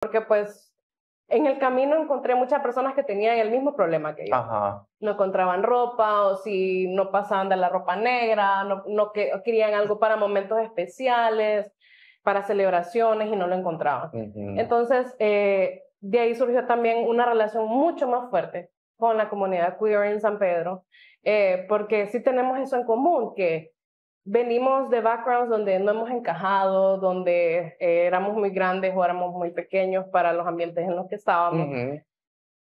porque pues en el camino encontré muchas personas que tenían el mismo problema que yo. Ajá. No encontraban ropa o si no pasaban de la ropa negra, no, no que, querían algo para momentos especiales, para celebraciones y no lo encontraban. Entonces, eh, de ahí surgió también una relación mucho más fuerte con la comunidad queer en San Pedro, eh, porque sí tenemos eso en común, que venimos de backgrounds donde no hemos encajado, donde eh, éramos muy grandes o éramos muy pequeños para los ambientes en los que estábamos.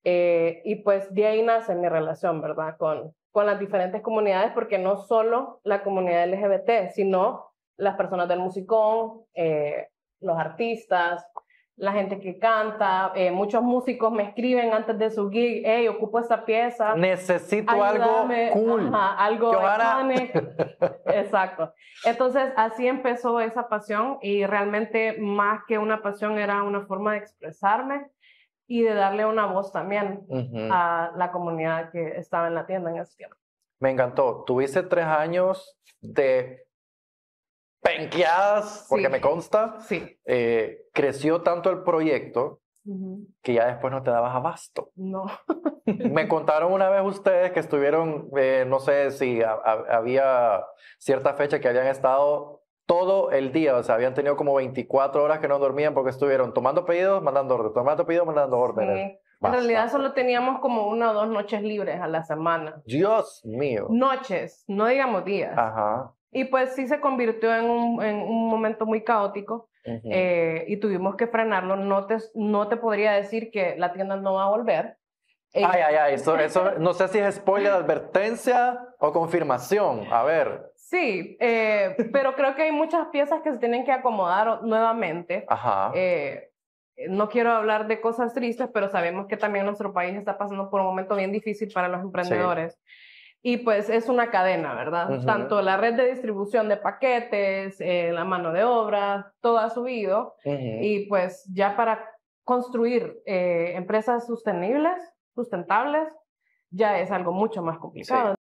Eh, y pues de ahí nace mi relación, ¿verdad? Con, con las diferentes comunidades, porque no solo la comunidad LGBT, sino las personas del musicón, eh, los artistas, la gente que canta, eh, muchos músicos me escriben antes de su gig, hey, ocupo esta pieza. Necesito ayúdame". algo cool. Ajá, algo. Exacto. Entonces, así empezó esa pasión y realmente más que una pasión era una forma de expresarme y de darle una voz también Ujú. a la comunidad que estaba en la tienda en ese tiempo. Me encantó. Tuviste tres años de penqueadas, porque Sí. me consta. Sí. Eh, creció tanto el proyecto que ya después no te dabas abasto. No. Me contaron una vez ustedes que estuvieron, eh, no sé si ha- ha- había cierta fecha que habían estado todo el día, o sea, habían tenido como 24 horas que no dormían porque estuvieron tomando pedidos, mandando órdenes, tomando pedidos, mandando órdenes. Sí. En realidad solo teníamos como una o dos noches libres a la semana. Dios mío. Noches, no digamos días. Ajá. Y pues sí se convirtió en un, en un momento muy caótico Ujú. eh, y tuvimos que frenarlo. No te, no te podría decir que la tienda no va a volver. Eh, Ay, ay, ay, eso, eso, no sé si es spoiler, advertencia o confirmación. A ver, Sí, eh, pero creo que hay muchas piezas que se tienen que acomodar nuevamente. ajá. Eh, no quiero hablar de cosas tristes, pero sabemos que también nuestro país está pasando por un momento bien difícil para los emprendedores. Y pues es una cadena, ¿verdad? Tanto la red de distribución de paquetes, eh, la mano de obra, todo ha subido. Y pues ya para construir eh, empresas sostenibles, sustentables, ya es algo mucho más complicado.